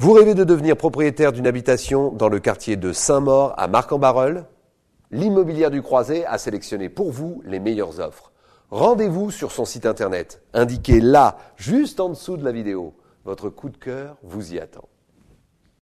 Vous rêvez de devenir propriétaire d'une habitation dans le quartier de Saint-Maur à Marc-en-Barœul L'immobilière du Croisé a sélectionné pour vous les meilleures offres. Rendez-vous sur son site internet, indiqué là, juste en dessous de la vidéo. Votre coup de cœur vous y attend.